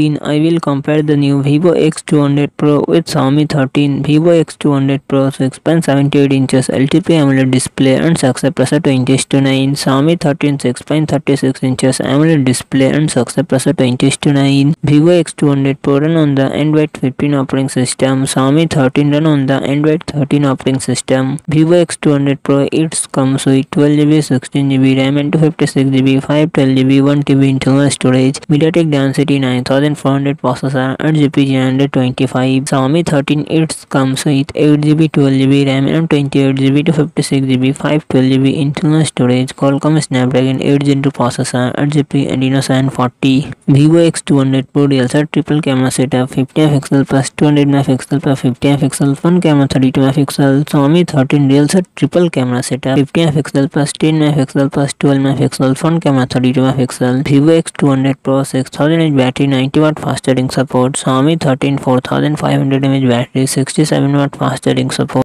13 I will compare the new Vivo X200 Pro with Xiaomi 13 Vivo X200 Pro 6.78 inches LTP AMOLED display and success pressure 20 to 9 Xiaomi 13 6.36 inches AMOLED display and success pressure 20 to 9 Vivo X200 Pro run on the Android 15 operating system. Xiaomi 13 run on the Android 13 operating system. Vivo X200 Pro it comes with 12GB 16GB RAM and 256GB 512GB 1TB internal storage. MediaTek Dimensity 9400 processor and GPG 125 Xiaomi 13 it comes with 8GB 12GB RAM and 28GB to 56GB 512GB internal storage Qualcomm Snapdragon 8 Gen 2 processor and GPU Adreno 740 Vivo X200 Pro set triple camera setup 50 MP plus 200 MP plus 50 MP camera 32 MP Xiaomi 13 real set triple camera setup 50 MP plus 10 MP plus 12 MP camera 32 MP Vivo X200 Pro 6000 battery 90 watt fast charging support Xiaomi 13 4500 mAh battery 67 watt fast charging support